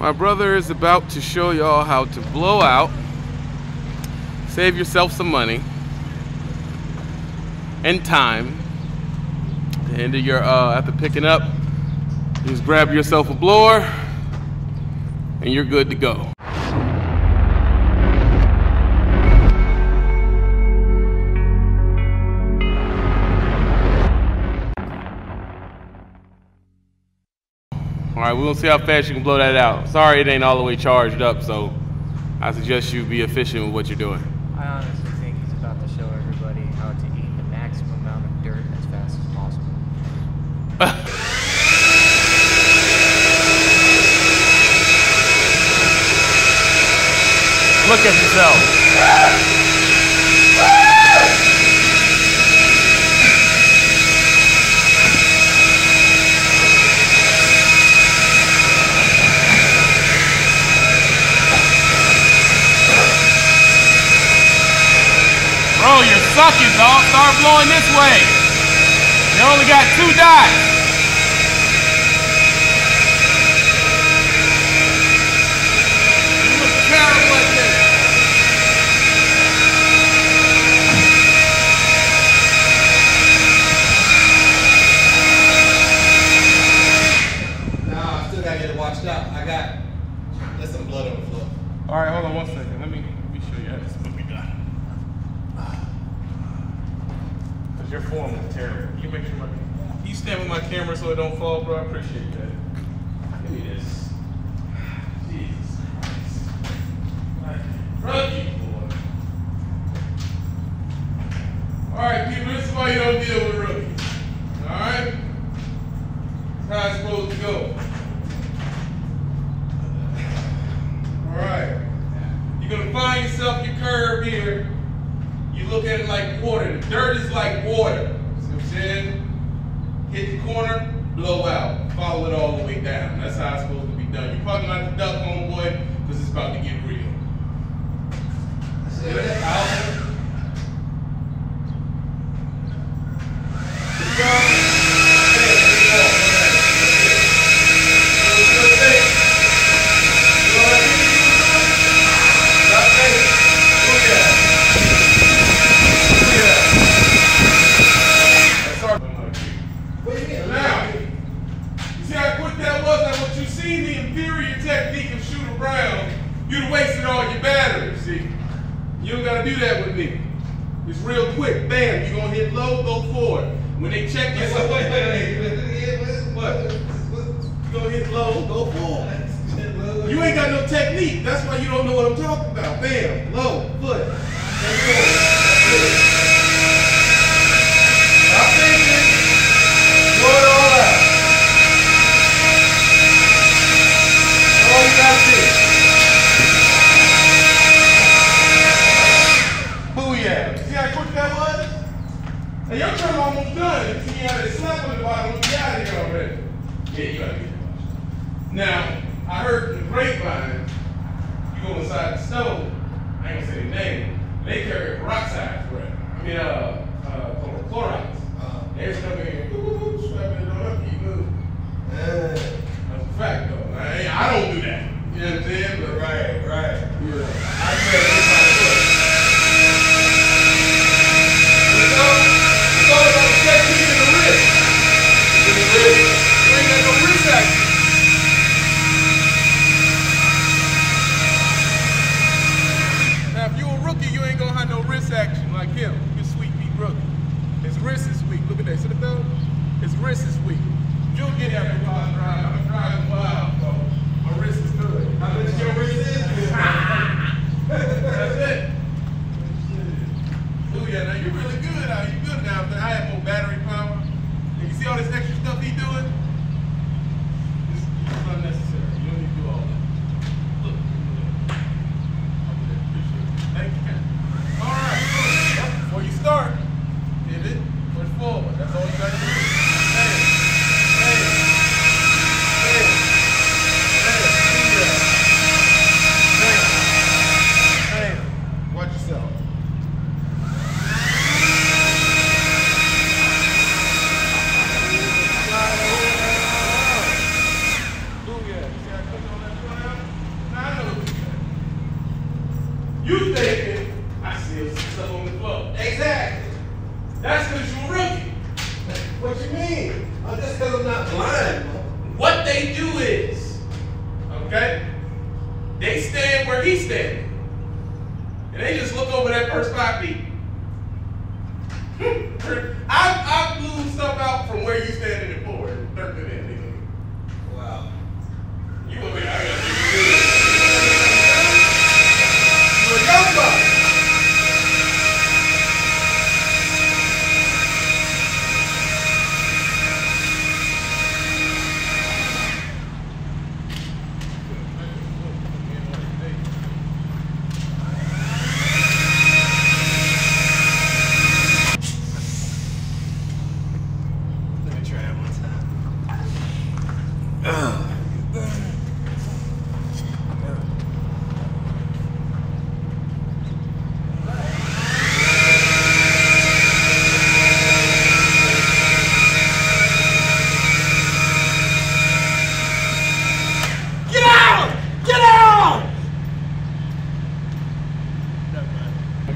My brother is about to show y'all how to blow out, save yourself some money and time. At the end of your, uh, after picking up, just grab yourself a blower and you're good to go. Right, we're gonna see how fast you can blow that out. Sorry it ain't all the way charged up, so I suggest you be efficient with what you're doing. I honestly think he's about to show everybody how to eat the maximum amount of dirt as fast as possible. Look at yourself. Bro, you're dog. Start blowing this way. You only got two dots. You look terrible at this. Nah, I still gotta get it washed out. I got there's some blood on the floor. All right, hold on one second. Let me let me show you how this will be done. Cause your form is terrible. You make sure my you stand with my camera so it don't fall, bro. I appreciate that. Give me this. Rookie boy. All right, people. This is why you don't deal with rookies. All right. That's how it's supposed to go. All right. You're gonna find yourself your curve here. Look at it like water. The dirt is like water. See what I'm saying? Hit the corner, blow out. Follow it all the way down. That's how it's supposed to be done. You're probably not the duck, homeboy, because it's about to get real. Get it out. Good job. Hey, good job. Good, good thing. You know what I mean? Stop saying, look at it. Look at it. That's our- What do you mean? Now, you see how quick that was? Now, what you see the inferior technique of shoot around, you'd have wasted all your batteries, see? You don't gotta do that with me. It's real quick. Bam, you gonna hit low, go forward. When they check you, wait, wait, wait. What? you gonna hit low, go forward. You You ain't got no technique. That's why you don't know what I'm talking about. Bam, low, foot. Stop thinking. Blow it all out. All you gotta do. Booyah. See how quick that was? Hey, your turn almost done. You see how they slap on the bottom. You out of here already. Yeah, you gotta get it washed. Now, I heard the grapevine, you go inside the stove, I ain't gonna say the name, they carry peroxide for it. I mean, uh, uh, chlor- Clorox. Uh. They just come in here, whoop, swapping it on up, you move. That's a fact though. I, I don't do that. You know what I'm saying? But, Right, right. yeah. I swear everybody does. It's all, it's all about the technique and the wrist. You the wrist, you ain't got no wrist action. Now, if you a rookie, you ain't gonna have no wrist action like him. You sweet beat rookie. His wrist is weak. Look at that. See the thumb? His wrist is weak. You'll get after a while drive. I'm driving wild, so my wrist is good. How much your wrist is? That's it. Oh yeah, now you're really good now. You good now. I have more battery power. And you see all this extra stuff he doing? It's, it's unnecessary. You don't need to do all that. Look. Over there. Appreciate it. Thank you. All right. Yep, Before you start, pivot, push forward. That's all you got to do. Hey. Hey. That's because you're a rookie. What you mean? Oh, just because I'm not blind. What they do is, okay, they stand where he's standing. And they just look over that first five feet. Hmm. I, I blew stuff out from where you standing in forward. 30 minutes. Wow. You over there, I gotta do this. You're a young buck. Let me try it one time. Get out! Get out!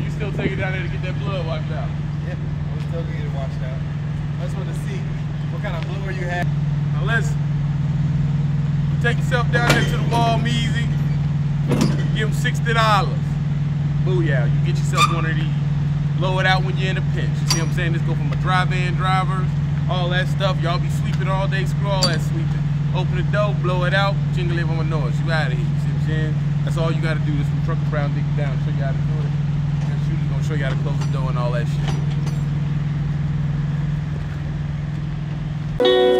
You still take it down there to get that blood wiped out. Yeah, we're still getting it washed out. I just want to see what kind of blower you have. Now listen. You take yourself down there to the wall, Measy. Give them sixty dollars. Booyah! You get yourself one of these. Blow it out when you're in a pinch. You see what I'm saying? This go from a drive-in drivers, all that stuff. Y'all be sweeping all day. Screw all that sweeping. Open the door, blow it out, jingle it on my noise. You out of here. You see what I'm saying? That's all you got to do. This from Trucker Brown dig it down. Show you how to do it she was gonna show you how to close the door and all that shit.